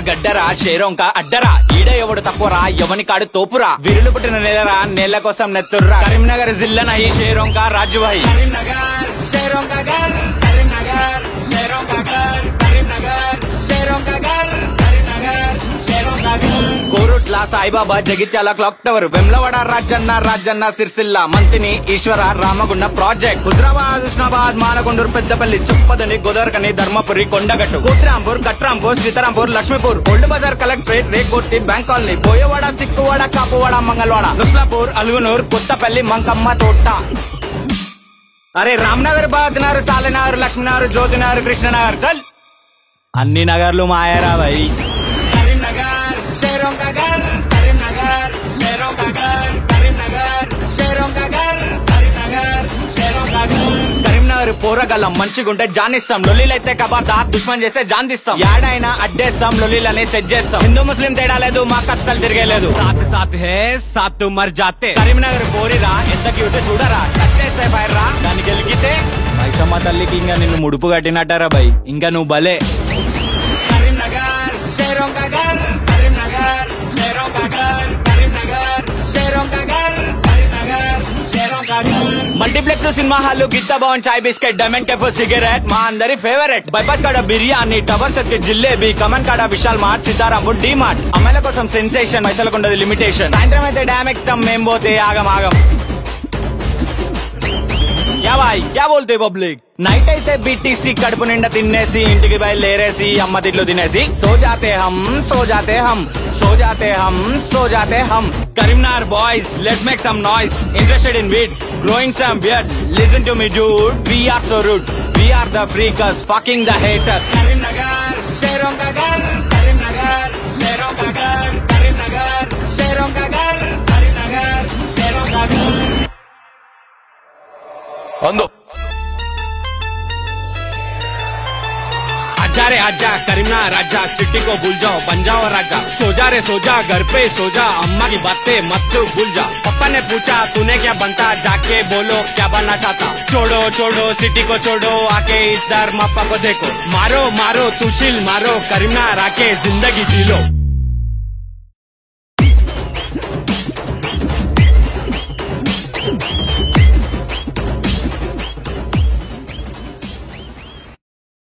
కరీంనగర్ గడ్డరా షేరోంక అడ్డరా. ఈడ ఎవడు తక్కువరా ఎవని కాడు తోపురా. విరులు పుట్టిన నెలరా నేల కోసం నెత్తుర్రా. కరీంనగర్ జిల్లా ఈ షేరోంక రాజువాయి Karimnagar షేరోంక Saibaba Jagtial clock tower. Vemulawada Rajanna Rajanna Sircilla Manthani Eshwara Ramagunda project. Huzurabad Husnabad Manakondur Peddapalli Choppadandi Godavarikhani Dharmapuri Kondagattu. Kotrampur Katrampur Seetharampur Lakshmipur. Old Bazaar collectorate Rekurthi bank colony. పోయేవాడ Sikhwada Kapuwada Mangalwada. Nustulapur Alugunur Kothapalli Mankamma Thota. అరే రామ్నగర్ బాద్నగర్ సాలనగర్ లక్ష్మీనగర్ జ్యోతినగర్ కృష్ణనగర్. చల్. అన్ని నగర్లు మాయరా భయ్ కరీంనగర్ మంచిగుంటే జానిస్తాం. లొల్లిలైతే కబార్దా దుష్మన్ చేస్తే జాన్ యాడైనా అడ్డేస్తాం లొల్లిలని set చేస్తాం. హిందూ ముస్లిం తేడా లేదు మాకు అస్సలు తిరగలేదు సాత్ సాత్ హే సాత్ మర్ జాతే. కరీంనగర్ పోరిరా ఎంత క్యూట్ చూడరా. కట్టేస్తే చేస్తే దాన్ని రా గెలిగితే. మైసమ్మ తల్లికి ఇంకా నిన్ను ముడుపు కట్టినట్టారా బై. ఇంకా నువ్వు భలే Karimnagar Karimnagar multiplex cinema hall Geetha Bhavan చాయ్ బిస్కెట్ డైమండ్ కెఫ్ సిగరెట్. మా అందరి ఫేవరెట్. బైపాస్ కాడ బిర్యానీ టవర్ సెట్ జిల్లేబీ కమన్ కాడ Vishal mart Seetharampur D mart అమ్మాయిల కోసం సెన్సేషన్ పైసలకు ఉండదు లిమిటేషన్ సాయంత్రం అయితే డ్యామ్ ఎక్కుతాం మేం పోతే ఆగం ఆగం. యా బాయ్ క్యా బోల్తే పబ్లిక్ నైట్ అయితే బీటీసీ కడుపు నిండా తినేసి ఇంటికి బయలుదేరేసి అమ్మ తిట్లు తినేసి సో జాతే హమ్ సో జాతే హమ్ సో జాతే హమ్ సో జాతే హమ్ Karimnagar boys let's make some noise interested in wheat growing some beard listen to me dude we are so rude we are the freakers fucking the haters Karimnagar షేరోం Kagar अंदो आजा रे आजा, करीमना राजा, city को भूल जाओ, बन जाओ राजा। सो जा रे सो जा घर पे सो जा अम्मा की बातें मत भूल जा। पापा ने पूछा, तूने क्या बनता? जाके बोलो, क्या बनना चाहता? छोड़ो छोड़ो, सिटी को छोड़ो, आके इधर मापा को देखो। मारो मारो, तू चिल, मारो, करीमना राके ज़िंदगी जी लो।